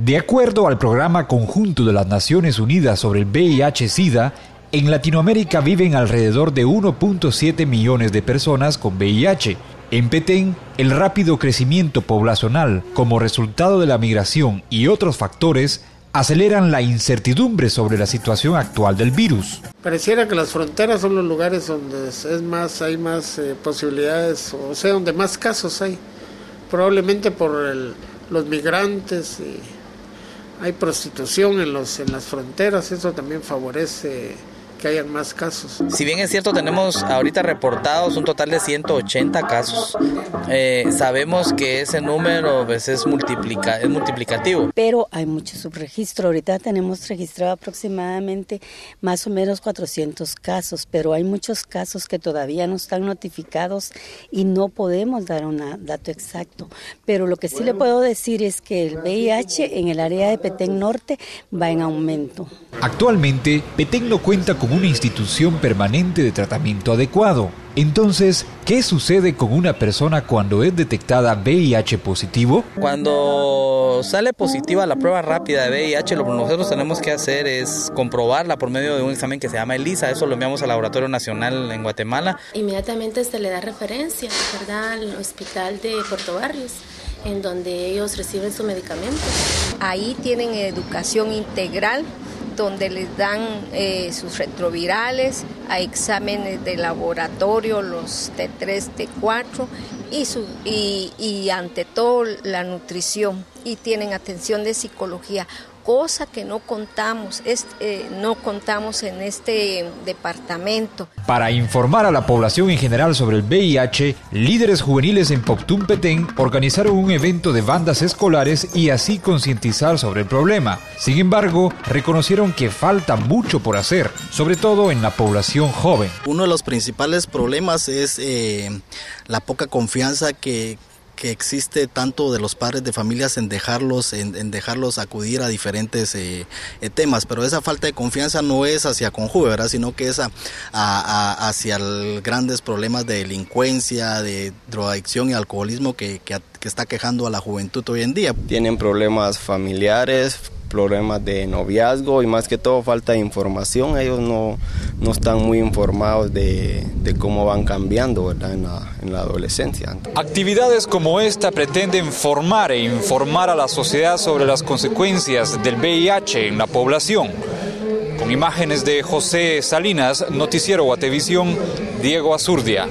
De acuerdo al Programa Conjunto de las Naciones Unidas sobre el VIH-Sida, en Latinoamérica viven alrededor de 1.7 millones de personas con VIH. En Petén, el rápido crecimiento poblacional como resultado de la migración y otros factores aceleran la incertidumbre sobre la situación actual del virus. Pareciera que las fronteras son los lugares donde es más, hay más eh, posibilidades, o sea, donde más casos hay. Probablemente por los migrantes y hay prostitución en, los, en las fronteras, eso también favorece que hayan más casos. Si bien es cierto, tenemos ahorita reportados un total de 180 casos. Eh, sabemos que ese número pues, es, multiplica, es multiplicativo. Pero hay mucho subregistro. Ahorita tenemos registrado aproximadamente más o menos 400 casos, pero hay muchos casos que todavía no están notificados y no podemos dar un dato exacto. Pero lo que sí le puedo decir es que el VIH en el área de Petén Norte va en aumento. Actualmente, Petén no cuenta con una institución permanente de tratamiento adecuado. Entonces, ¿qué sucede con una persona cuando es detectada VIH positivo? Cuando sale positiva la prueba rápida de VIH, lo que nosotros tenemos que hacer es comprobarla por medio de un examen que se llama ELISA. Eso lo enviamos al Laboratorio Nacional en Guatemala. Inmediatamente se le da referencia ¿verdad? al hospital de Puerto Barrios en donde ellos reciben su medicamento. Ahí tienen educación integral donde les dan eh, sus retrovirales, a exámenes de laboratorio, los T3, T4 y, su, y, y ante todo la nutrición y tienen atención de psicología cosa que no contamos, eh, no contamos en este departamento. Para informar a la población en general sobre el VIH, líderes juveniles en Poctum Petén organizaron un evento de bandas escolares y así concientizar sobre el problema. Sin embargo, reconocieron que falta mucho por hacer, sobre todo en la población joven. Uno de los principales problemas es eh, la poca confianza que, que existe tanto de los padres de familias en dejarlos, en, dejarlos acudir a diferentes eh, eh, temas, pero esa falta de confianza no es hacia Conjuve, ¿verdad? sino que es hacia grandes problemas de delincuencia, de drogadicción y alcoholismo que, que, que está quejando a la juventud hoy en día. Tienen problemas familiares, problemas de noviazgo y más que todo falta de información. Ellos no, no están muy informados de, de cómo van cambiando ¿verdad? En, la, en la adolescencia. Actividades como esta pretenden formar e informar a la sociedad sobre las consecuencias del VIH en la población. Con imágenes de José Salinas, Noticiero Guatevisión, Diego Azurdia.